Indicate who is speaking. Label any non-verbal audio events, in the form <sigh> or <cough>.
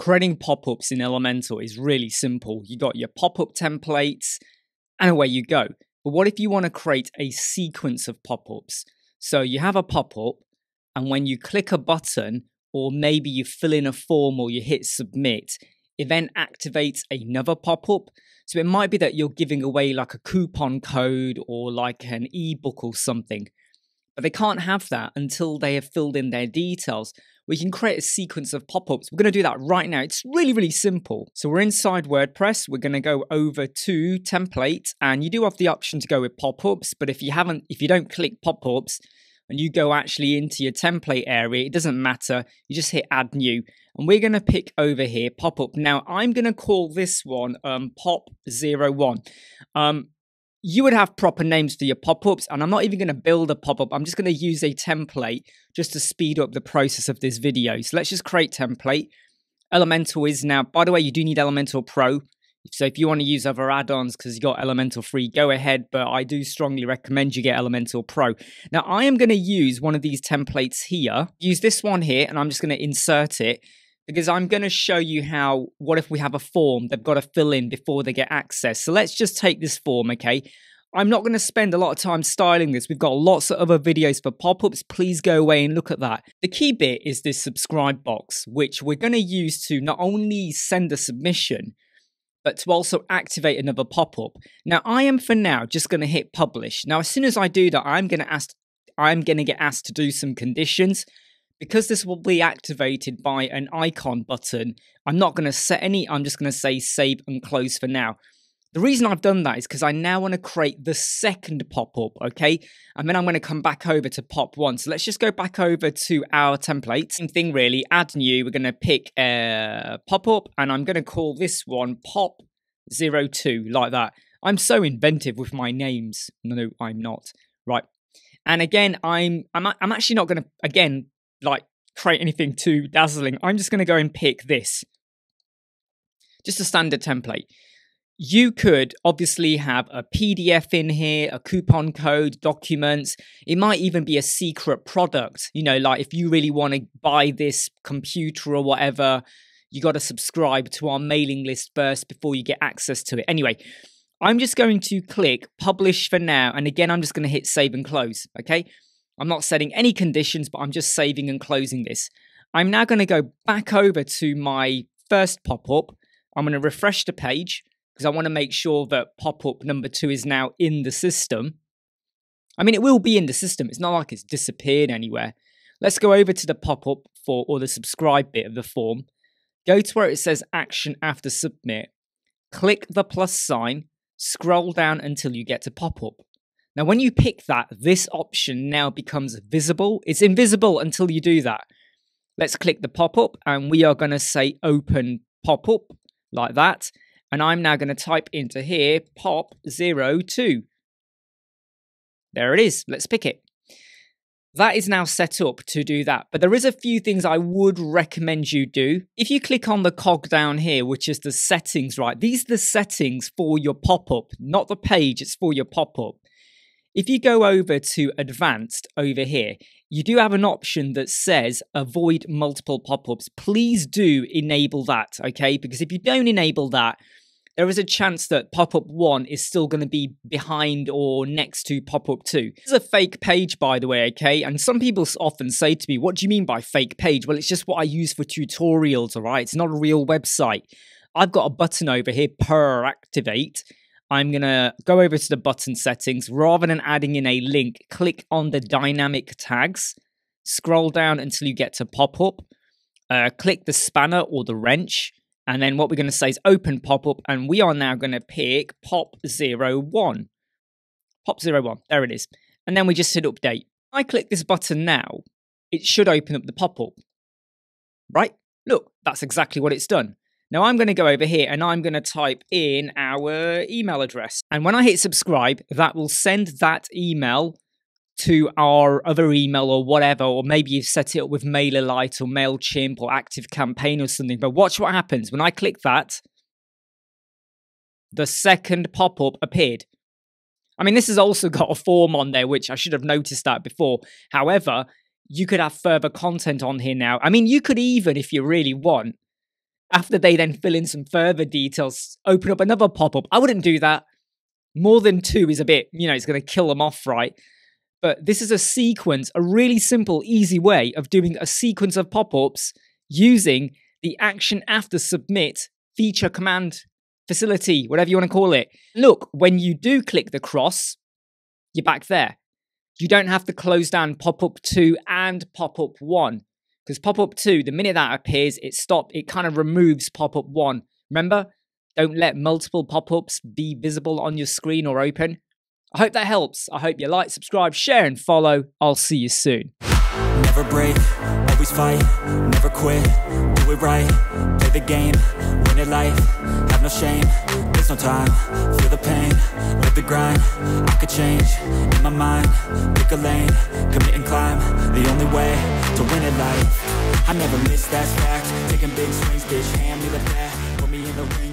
Speaker 1: creating pop-ups in Elementor is really simple. You got your pop-up templates and away you go. But what if you want to create a sequence of pop-ups? So you have a pop-up and when you click a button or maybe you fill in a form or you hit submit, it then activates another pop-up. So it might be that you're giving away like a coupon code or like an ebook or something. But they can't have that until they have filled in their details we can create a sequence of pop-ups. We're going to do that right now. It's really, really simple. So we're inside WordPress. We're going to go over to templates and you do have the option to go with pop-ups. But if you haven't, if you don't click pop-ups and you go actually into your template area, it doesn't matter. You just hit add new and we're going to pick over here pop-up. Now I'm going to call this one um, pop01. Um, you would have proper names for your pop-ups and i'm not even going to build a pop-up. I'm just going to use a template just to speed up the process of this video. So let's just create template. Elementor is now by the way you do need Elementor pro. So if you want to use other add-ons because you got Elementor free go ahead but i do strongly recommend you get Elementor pro. Now i am going to use one of these templates here. Use this one here and i'm just going to insert it because I'm going to show you how, what if we have a form they've got to fill in before they get access. So let's just take this form, okay? I'm not going to spend a lot of time styling this. We've got lots of other videos for pop-ups. Please go away and look at that. The key bit is this subscribe box, which we're going to use to not only send a submission, but to also activate another pop-up. Now, I am for now just going to hit publish. Now, as soon as I do that, I'm going to ask, I'm going to get asked to do some conditions. Because this will be activated by an icon button, I'm not going to set any, I'm just going to say save and close for now. The reason I've done that is because I now want to create the second pop-up, okay? And then I'm going to come back over to pop one. So let's just go back over to our template. Same thing really, add new. We're going to pick a pop-up and I'm going to call this one pop02, like that. I'm so inventive with my names. No, I'm not. Right. And again, I'm I'm I'm actually not going to again like create anything too dazzling. I'm just going to go and pick this. Just a standard template. You could obviously have a PDF in here, a coupon code, documents. It might even be a secret product. You know, like if you really want to buy this computer or whatever, you got to subscribe to our mailing list first before you get access to it. Anyway, I'm just going to click publish for now. And again, I'm just going to hit save and close. Okay. I'm not setting any conditions, but I'm just saving and closing this. I'm now going to go back over to my first pop-up. I'm going to refresh the page because I want to make sure that pop-up number two is now in the system. I mean, it will be in the system. It's not like it's disappeared anywhere. Let's go over to the pop-up for or the subscribe bit of the form. Go to where it says action after submit. Click the plus sign. Scroll down until you get to pop-up. Now, when you pick that, this option now becomes visible. It's invisible until you do that. Let's click the pop-up and we are going to say open pop-up like that. And I'm now going to type into here pop02. There it is. Let's pick it. That is now set up to do that. But there is a few things I would recommend you do. If you click on the cog down here, which is the settings, right? These are the settings for your pop-up, not the page, it's for your pop-up. If you go over to advanced over here, you do have an option that says avoid multiple pop-ups. Please do enable that, okay? Because if you don't enable that, there is a chance that pop-up 1 is still going to be behind or next to pop-up 2. This is a fake page, by the way, okay? And some people often say to me, what do you mean by fake page? Well, it's just what I use for tutorials, all right? It's not a real website. I've got a button over here, per activate, I'm going to go over to the button settings. Rather than adding in a link, click on the dynamic tags, scroll down until you get to pop up, uh, click the spanner or the wrench, and then what we're going to say is open pop up, and we are now going to pick pop 01. Pop 01, there it is. And then we just hit update. I click this button now, it should open up the pop up. Right? Look, that's exactly what it's done. Now I'm going to go over here and I'm going to type in our email address. And when I hit subscribe, that will send that email to our other email or whatever, or maybe you've set it up with MailerLite or MailChimp or ActiveCampaign or something. But watch what happens. When I click that, the second pop up appeared. I mean, this has also <laughs> got a form on there, which I should have noticed that before. However, you could have further content on here now. I mean, you could even, if you really want, after they then fill in some further details, open up another pop up. I wouldn't do that. More than two is a bit, you know, it's going to kill them off, right? But this is a sequence, a really simple, easy way of doing a sequence of pop ups using the action after submit feature command facility, whatever you want to call it. Look, when you do click the cross, you're back there. You don't have to close down pop up 2 and pop up 1 because pop up 2, the minute that appears, it stop it kind of removes pop up 1. Remember? Don't let multiple pop ups be visible on your screen or open. I hope that helps. I hope you like, subscribe, share, and follow. I'll see you soon. Never break, always fight, never quit, do it right, play the game, win life, have no shame, there's no time, feel the pain, the grind, I could change, in my mind, pick a lane, commit and climb, the only way to win at life I never miss, that fact. Taking big swings, bitch, hand me the bat. Put me in the ring.